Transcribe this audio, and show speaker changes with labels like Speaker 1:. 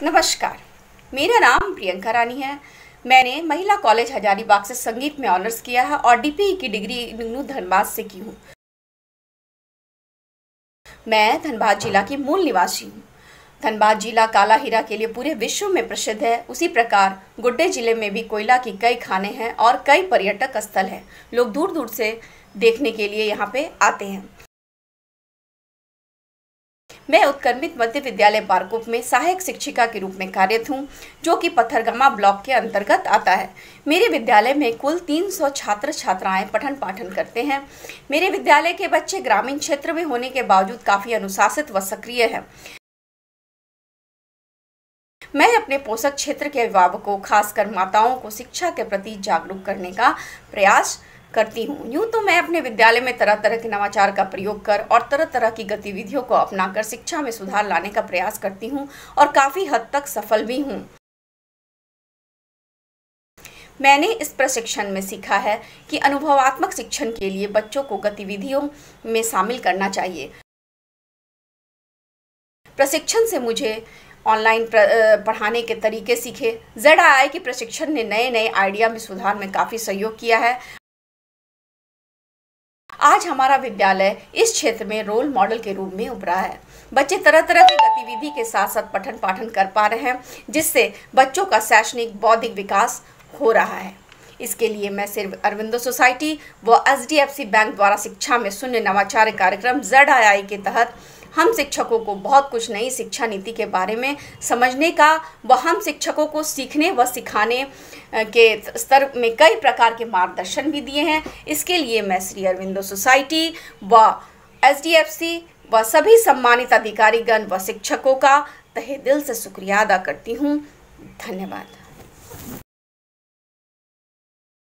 Speaker 1: नमस्कार। मेरा नाम प्रियंका रानी है। मैंने महिला कॉलेज हजारीबाग से संगीत में ऑनर्स किया है और डीपी की डिग्री धनबाद से की हूँ। मैं धनबाद जिला की मूल निवासी हूँ। धनबाद जिला काला हीरा के लिए पूरे विश्व में प्रसिद्ध है। उसी प्रकार गुड्डे ज़िले में भी कोयला की कई खाने हैं और कई पर्यटक स्थल हैं। लोग दूर दूर से देखने के लिए यहाँ पे आते हैं। मैं उत्कर्मित मध्य विद्यालय बारकोप में सहायक शिक्षिका के रूप में कार्यरत हूँ, जो कि पत्थरगमा ब्लॉक के अंतर्गत आता है। मेरे विद्यालय में कुल 300 छात्र छात्राएँ पठन पाठन करते हैं। मेरे विद्यालय के बच्चे ग्रामीण क्षेत्र में होने के बावजूद काफ़ी अनुशासित व सक्रिय है। मैं अपने पोषक क्षेत्र के अभिभावकों, खासकर माताओं को शिक्षा के प्रति जागरूक करने का प्रयास करती हूँ। यूँ तो मैं अपने विद्यालय में तरह तरह के नवाचार का प्रयोग कर और तरह तरह की गतिविधियों को अपनाकर शिक्षा में सुधार लाने का प्रयास करती हूँ और काफ़ी हद तक सफल भी हूँ। मैंने इस प्रशिक्षण में सीखा है कि अनुभवात्मक शिक्षण के लिए बच्चों को गतिविधियों में शामिल करना चाहिए। प्रशिक्षण से मुझे ऑनलाइन पढ़ाने के तरीके सीखे। जेड आई के प्रशिक्षण ने नए नए आइडिया में सुधार में काफ़ी सहयोग किया है। आज हमारा विद्यालय इस क्षेत्र में रोल मॉडल के रूप में उभरा है। बच्चे तरह तरह की गतिविधि के साथ साथ पठन पाठन कर पा रहे हैं, जिससे बच्चों का शैक्षणिक, बौद्धिक विकास हो रहा है। इसके लिए मैं सिर्फ़ अरविंदो सोसाइटी व एच बैंक द्वारा शिक्षा में शून्य नवाचार कार्यक्रम जेड के तहत हम शिक्षकों को बहुत कुछ नई शिक्षा नीति के बारे में समझने का व हम शिक्षकों को सीखने व सिखाने के स्तर में कई प्रकार के मार्गदर्शन भी दिए हैं। इसके लिए मैं श्री अरविंदो सोसाइटी व एच व सभी सम्मानित अधिकारीगण व शिक्षकों का तहे दिल से शुक्रिया अदा करती हूँ। धन्यवाद।